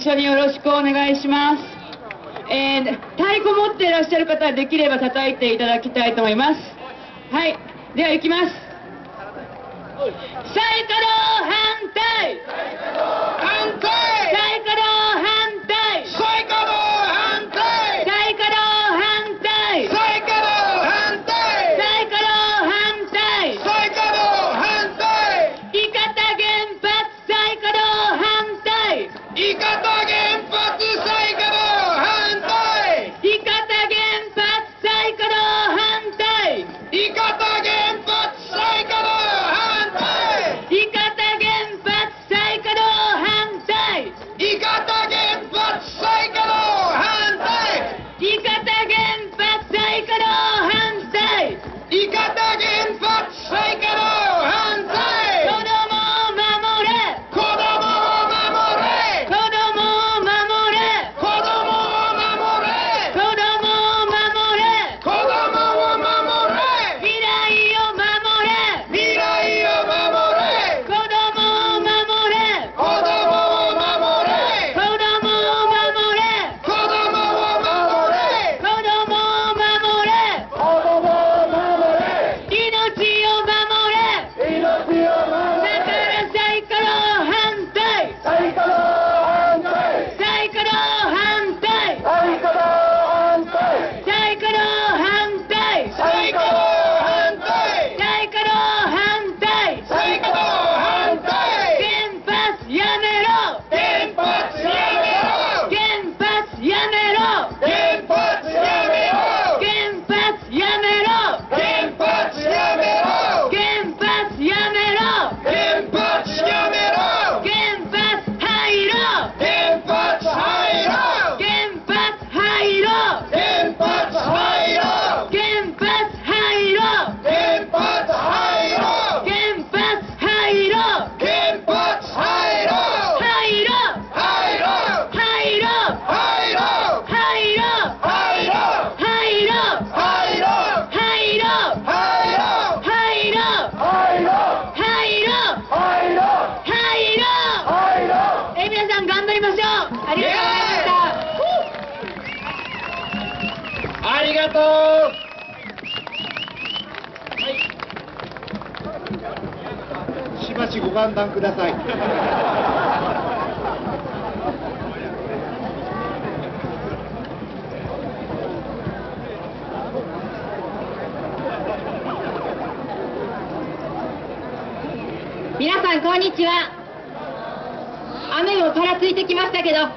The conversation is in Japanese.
一緒によろしくお願いします、えー、太鼓持っていらっしゃる方はできれば叩いていただきたいと思います。はい。では行きます。伊方原発がとう。しばしご断ください。皆さんこんにちは。雨もぱらついてきましたけど。